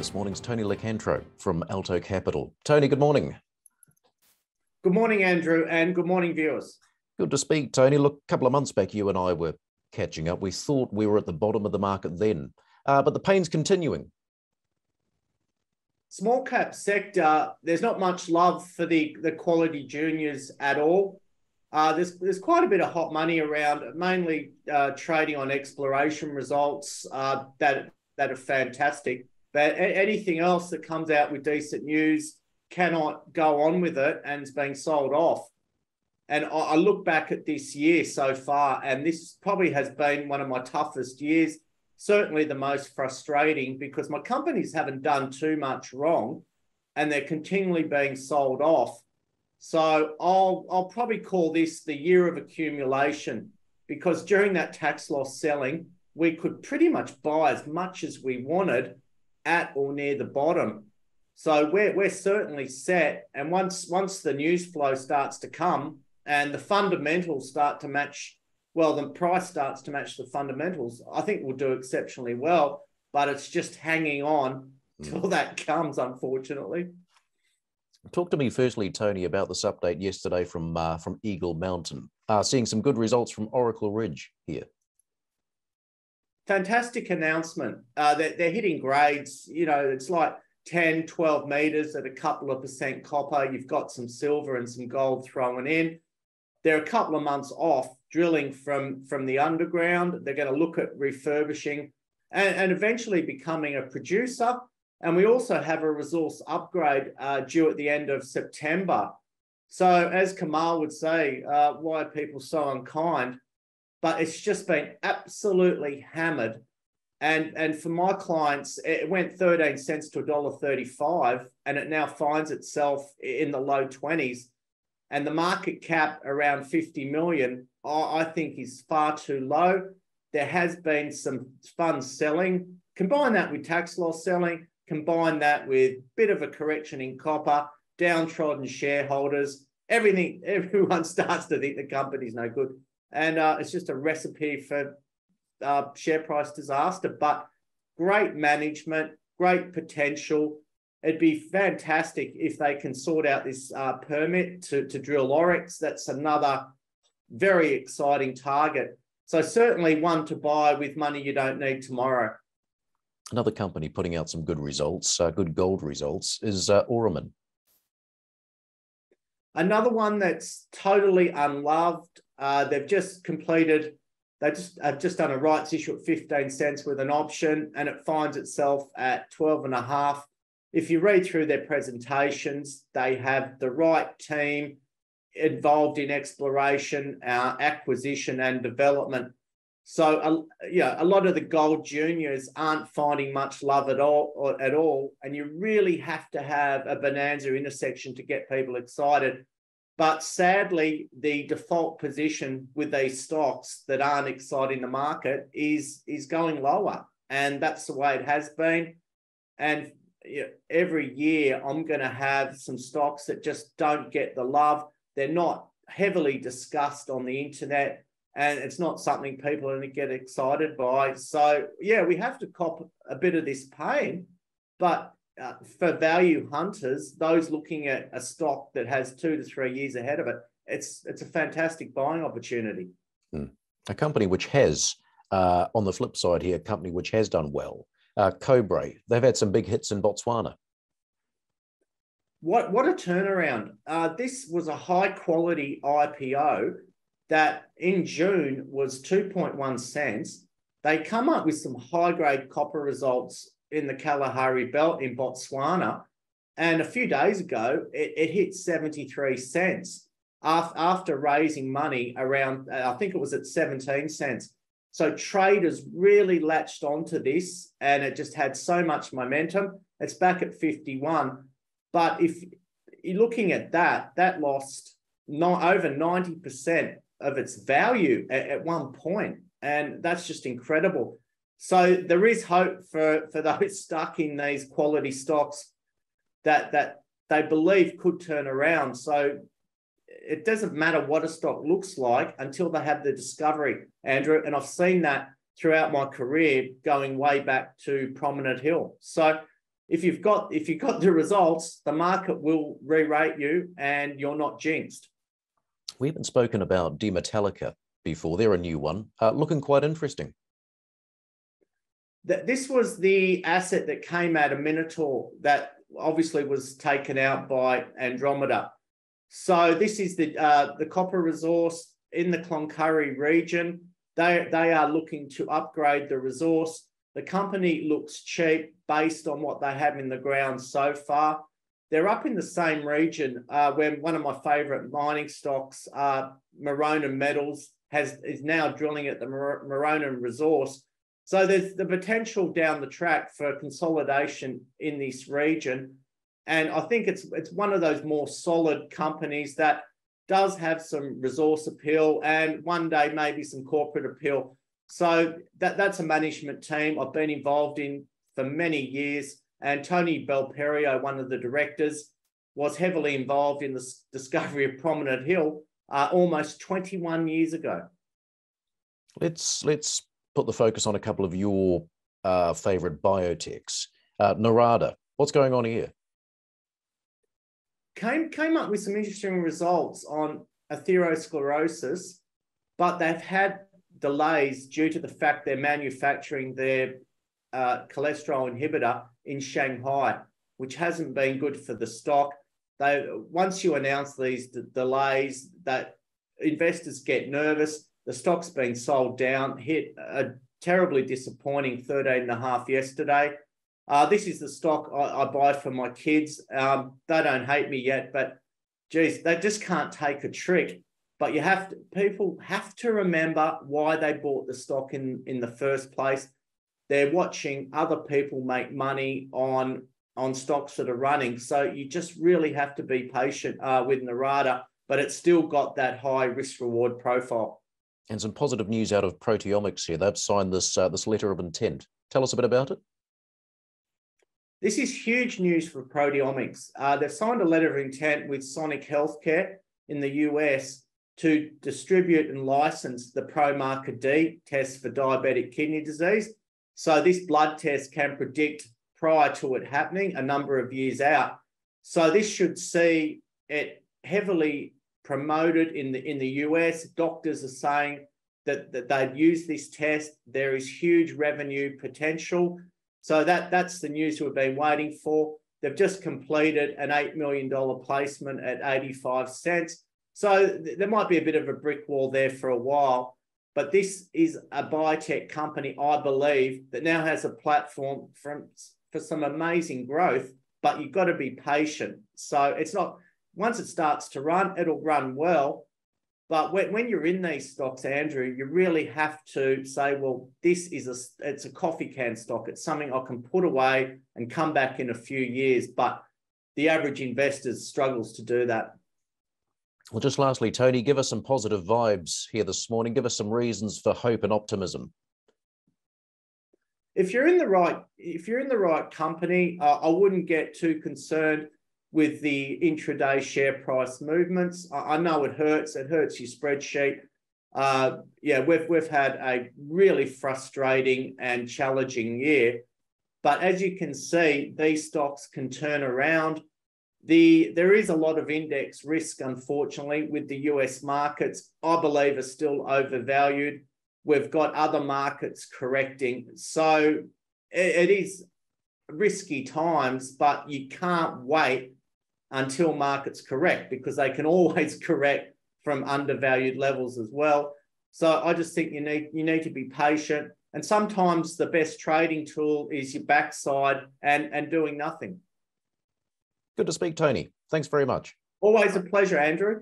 this morning is Tony Locantro from Alto Capital. Tony, good morning. Good morning, Andrew, and good morning, viewers. Good to speak, Tony. Look, a couple of months back, you and I were catching up. We thought we were at the bottom of the market then, uh, but the pain's continuing. Small cap sector, there's not much love for the, the quality juniors at all. Uh, there's there's quite a bit of hot money around, mainly uh, trading on exploration results uh, that that are fantastic. But anything else that comes out with decent news cannot go on with it and is being sold off. And I look back at this year so far, and this probably has been one of my toughest years, certainly the most frustrating because my companies haven't done too much wrong and they're continually being sold off. So I'll, I'll probably call this the year of accumulation because during that tax loss selling, we could pretty much buy as much as we wanted at or near the bottom. So we're, we're certainly set. And once once the news flow starts to come and the fundamentals start to match, well, the price starts to match the fundamentals, I think we'll do exceptionally well. But it's just hanging on mm. till that comes, unfortunately. Talk to me firstly, Tony, about this update yesterday from uh, from Eagle Mountain. Uh, seeing some good results from Oracle Ridge here fantastic announcement. Uh, they're, they're hitting grades, you know, it's like 10, 12 meters at a couple of percent copper. You've got some silver and some gold thrown in. They're a couple of months off drilling from, from the underground. They're going to look at refurbishing and, and eventually becoming a producer. And we also have a resource upgrade uh, due at the end of September. So, as Kamal would say, uh, why are people so unkind? But it's just been absolutely hammered. And, and for my clients, it went 13 cents to $1.35, and it now finds itself in the low 20s. And the market cap around 50 million, I think, is far too low. There has been some funds selling. Combine that with tax loss selling, combine that with a bit of a correction in copper, downtrodden shareholders, everything, everyone starts to think the company's no good and uh, it's just a recipe for uh, share price disaster. But great management, great potential. It'd be fantastic if they can sort out this uh, permit to, to drill Oryx. That's another very exciting target. So certainly one to buy with money you don't need tomorrow. Another company putting out some good results, uh, good gold results, is uh, Aurumin. Another one that's totally unloved. Uh, they've just completed, they just have just done a rights issue at 15 cents with an option, and it finds itself at 12 and a half. If you read through their presentations, they have the right team involved in exploration, uh, acquisition, and development. So, uh, yeah, a lot of the gold juniors aren't finding much love at all, or, at all, and you really have to have a bonanza intersection to get people excited. But sadly, the default position with these stocks that aren't exciting the market is is going lower, and that's the way it has been. And every year, I'm going to have some stocks that just don't get the love. They're not heavily discussed on the internet, and it's not something people are going to get excited by. So yeah, we have to cop a bit of this pain, but uh, for value hunters, those looking at a stock that has two to three years ahead of it, it's it's a fantastic buying opportunity. Hmm. A company which has, uh, on the flip side here, a company which has done well, uh, Cobre. They've had some big hits in Botswana. What what a turnaround! Uh, this was a high quality IPO that in June was two point one cents. They come up with some high grade copper results in the Kalahari Belt in Botswana. And a few days ago, it, it hit 73 cents after raising money around, uh, I think it was at 17 cents. So traders really latched onto this and it just had so much momentum. It's back at 51. But if you're looking at that, that lost not over 90% of its value at, at one point. And that's just incredible. So there is hope for, for those stuck in these quality stocks that that they believe could turn around. So it doesn't matter what a stock looks like until they have the discovery, Andrew. And I've seen that throughout my career going way back to Prominent Hill. So if you've got if you've got the results, the market will re-rate you, and you're not jinxed. We haven't spoken about Demetallica before. They're a new one, uh, looking quite interesting. That this was the asset that came out of Minotaur that obviously was taken out by Andromeda. So this is the uh, the copper resource in the Cloncurry region. They they are looking to upgrade the resource. The company looks cheap based on what they have in the ground so far. They're up in the same region uh, where one of my favorite mining stocks, uh, Metals, has is now drilling at the Maronan resource. So there's the potential down the track for consolidation in this region. And I think it's it's one of those more solid companies that does have some resource appeal and one day maybe some corporate appeal. So that, that's a management team I've been involved in for many years. And Tony Belperio, one of the directors, was heavily involved in the discovery of Prominent Hill uh, almost 21 years ago. Let's let's put the focus on a couple of your uh, favorite biotechs. Uh, Nyrada, what's going on here? Came came up with some interesting results on atherosclerosis, but they've had delays due to the fact they're manufacturing their uh, cholesterol inhibitor in Shanghai, which hasn't been good for the stock. They once you announce these d- delays, that investors get nervous. The stock's been sold down, hit a terribly disappointing 13 and a half yesterday. Uh, this is the stock I, I buy for my kids. Um, they don't hate me yet, but geez, they just can't take a trick. But you have to, people have to remember why they bought the stock in, in the first place. They're watching other people make money on on stocks that are running. So you just really have to be patient uh, with Nyrada, but it's still got that high risk reward profile. And some positive news out of proteomics here. They've signed this uh, this letter of intent. Tell us a bit about it. This is huge news for proteomics. Uh, they've signed a letter of intent with Sonic Healthcare in the US to distribute and license the ProMarker D test for diabetic kidney disease. So this blood test can predict prior to it happening a number of years out. So this should see it heavily promoted in the in the US. Doctors are saying that, that they'd use this test. There is huge revenue potential. So that that's the news we've been waiting for. They've just completed an $8 million placement at 85 cents. So th- there might be a bit of a brick wall there for a while. But this is a biotech company, I believe, that now has a platform from, for some amazing growth, but you've got to be patient. So it's not, once it starts to run, it'll run well. But when, when you're in these stocks, Andrew, you really have to say, well, this is a, it's a coffee can stock. It's something I can put away and come back in a few years. But the average investor struggles to do that. Well, just lastly, Tony, give us some positive vibes here this morning. Give us some reasons for hope and optimism. If you're in the right, if you're in the right company, uh, I wouldn't get too concerned with the intraday share price movements. I, I know it hurts. It hurts your spreadsheet. Uh, yeah, we've we've had a really frustrating and challenging year, but as you can see, these stocks can turn around. The there is a lot of index risk, unfortunately, with the US markets. I believe are still overvalued. We've got other markets correcting, so it, it is risky times, but you can't wait until markets correct because they can always correct from undervalued levels as well. So I just think you need you need to be patient. And sometimes the best trading tool is your backside and, and doing nothing. Good to speak, Tony. Thanks very much. Always a pleasure, Andrew.